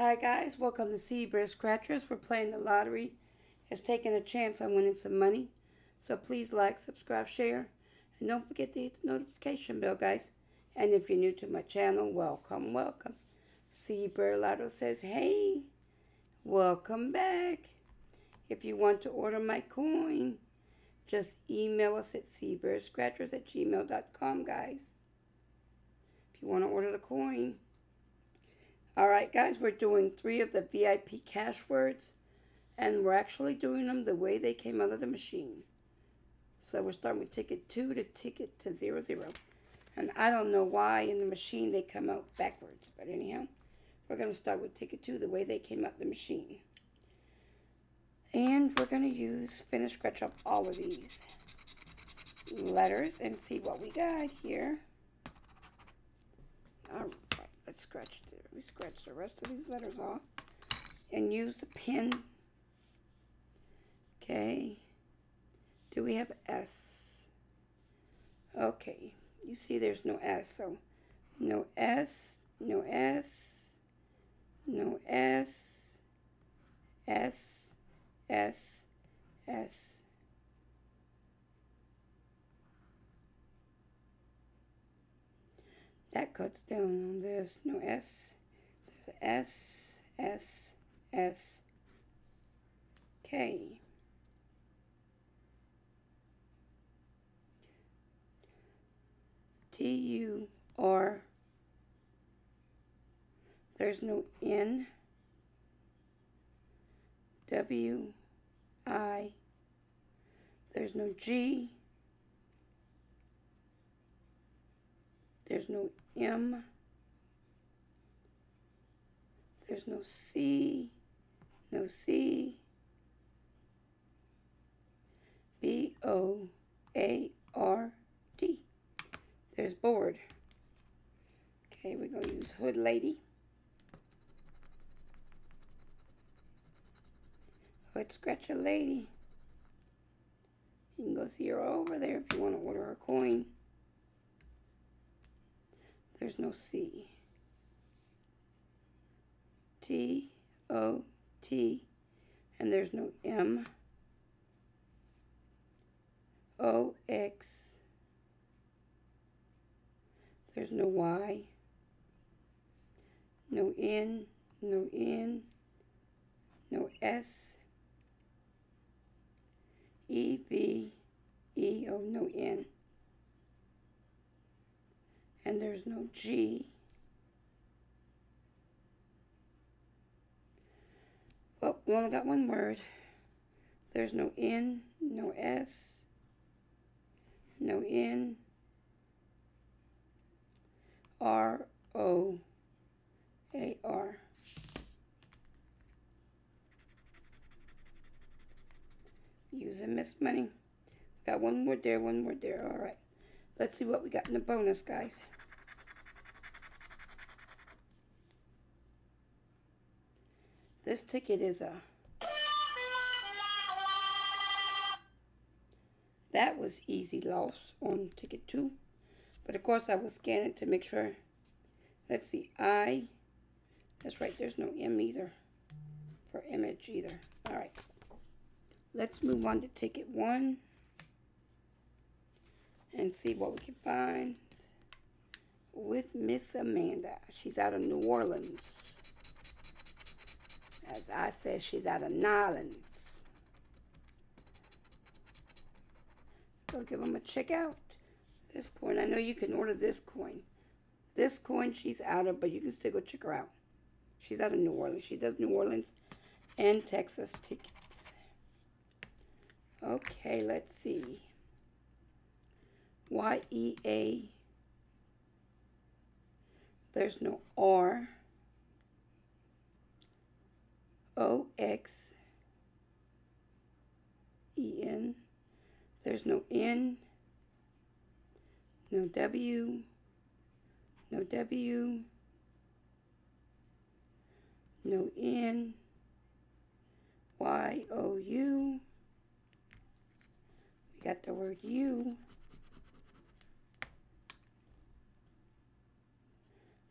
Hi guys, welcome to Cbear Scratchers. We're playing the lottery. It's taking a chance on winning some money. So please like, subscribe, share, and don't forget to hit the notification bell, guys. And if you're new to my channel, welcome, welcome. Zebra Lotto says, hey, welcome back. If you want to order my coin, just email us at zebrascratchers at gmail.com, guys. If you want to order the coin. Alright guys, we're doing three of the VIP Cashwords. And we're actually doing them the way they came out of the machine. So we're starting with ticket 2 to ticket to zero zero. And I don't know why in the machine they come out backwards. But anyhow, we're going to start with ticket 2 the way they came out the machine. And we're going to use, finish scratch up all of these letters and see what we got here. Alright, let's scratch, the, let me scratch the rest of these letters off. And use the pen. Okay. Do we have S? Okay. You see there's no S, so no S, no S, no S, S, S, S. That cuts down on this. No S. There's S, S, S, K. T U R. There's no N. W I. There's no G. There's no M. There's no C. No C. B O A R D. There's board. Okay, we're going to use hood lady. Hood scratcher lady. You can go see her over there if you want to order her coin. There's no C. T O T and there's no M. O X there's no Y, no N, no N, no S, E, V, E, oh, no N. And there's no G. Well, we only got one word. There's no N, no S, no N, R O A R. Using Miss Money. Got one more there, one more there. All right. Let's see what we got in the bonus, guys. This ticket is a... That was easy loss on ticket two. But of course I will scan it to make sure. Let's see, I, that's right, there's no M either for image either. All right, let's move on to ticket one and see what we can find with Miss Amanda. She's out of New Orleans. As I said, she's out of Nolans. Go give them a check out. This coin, I know you can order this coin. This coin she's out of, but you can still go check her out. She's out of New Orleans. She does New Orleans and Texas tickets. Okay, let's see. Y-E-A. There's no R. O-X. E-N. There's no N no W, no W, no N, Y, O, U. We got the word U.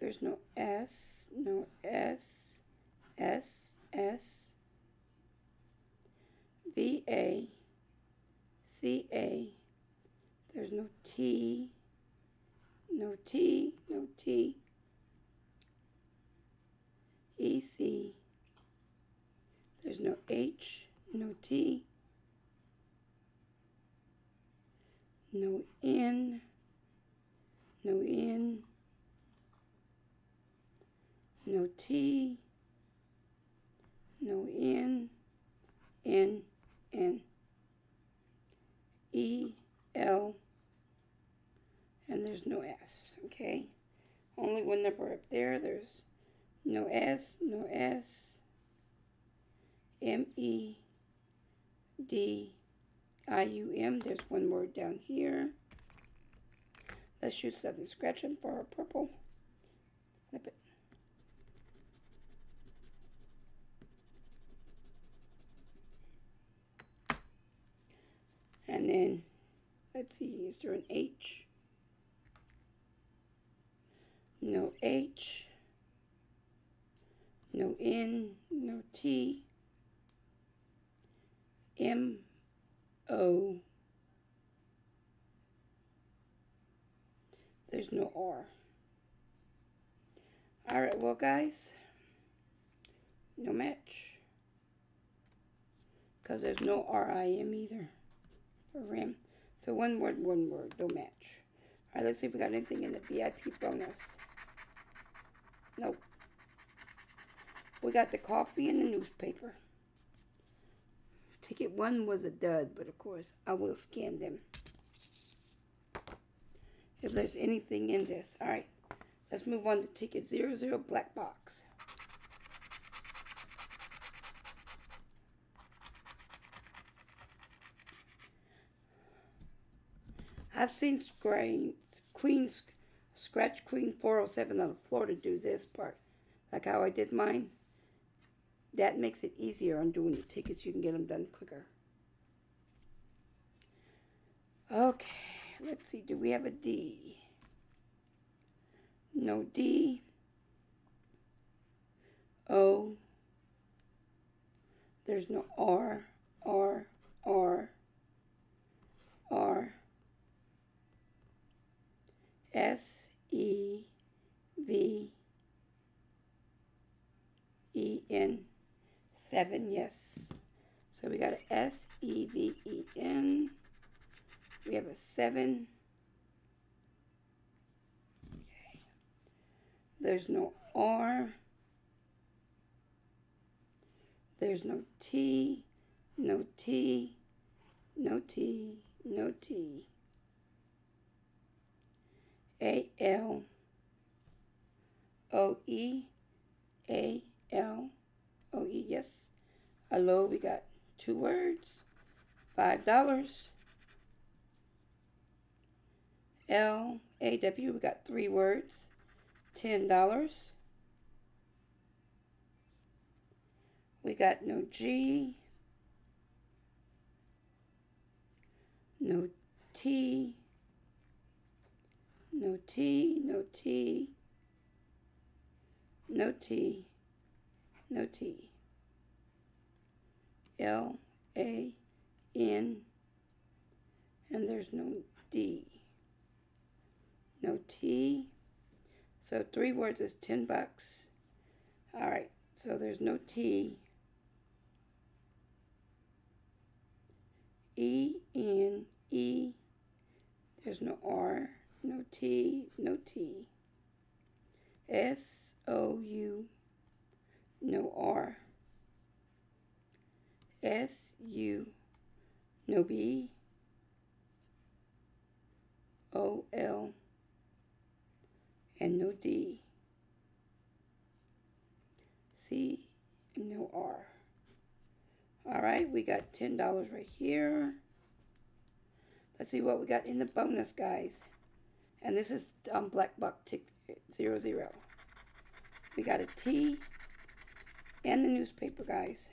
There's no S, no S, S S V A C A. There's no T, no T, no T. E C. There's no H, no T, no N, no N, no T, no N, N, N, E, L, and there's no S, okay? Only one number up there, there's no S, no S, M, E, D, I, U, M, there's one word down here. Let's use something scratching for our purple. Flip it. And then, let's see, is there an H? No H. No N, no T. M, O. There's no R. All right, well, guys, no match. Because there's no R-I-M either for RAM. So one word, one word, no match. All right, let's see if we got anything in the VIP bonus. Nope. We got the coffee and the newspaper. Ticket one was a dud, but of course, I will scan them. If there's anything in this. All right, let's move on to ticket zero zero black box. I've seen Screen, Queen's Scratch Queen 407 on the floor to do this part, like how I did mine. That makes it easier on doing the tickets. You can get them done quicker. Okay, let's see. Do we have a D? No D. O. There's no R, R, R, R. S, E, V, E, N seven, yes. So we got a S E V E N. We have a seven. Okay. There's no R. There's no T, no T, no T, no T. A L O E A L O E, yes. Hello, we got two words. Five dollars. L A W, we got three words. Ten dollars. We got no G. No T. No T, no T. No T no T. L A N and there's no D. No T. So three words is 10 bucks. All right, so there's no T. E N E. There's no R, no T, no T. S O U no R. S U, no B. O L, and no D. C, no R. All right, we got $10 right here. Let's see what we got in the bonus, guys. And this is um, Black Buck Tick 00. We got a T, and the newspaper, guys.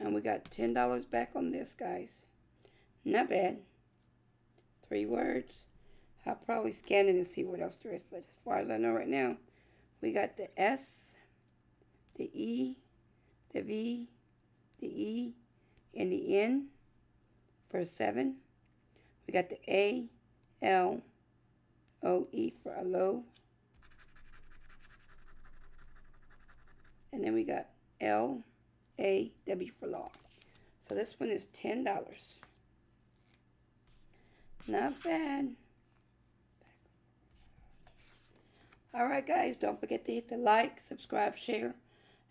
And we got $10 back on this, guys. Not bad. Three words. I'll probably scan it and see what else there is. But as far as I know right now, We got the S, the E, the V, the E, and the N for 7. We got the A, L, O, E for low. And then we got L, A, W for long. So this one is $10. Not bad. Alright guys, don't forget to hit the like, subscribe, share,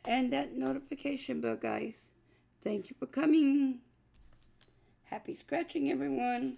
and that notification bell guys. Thank you for coming. Happy scratching everyone.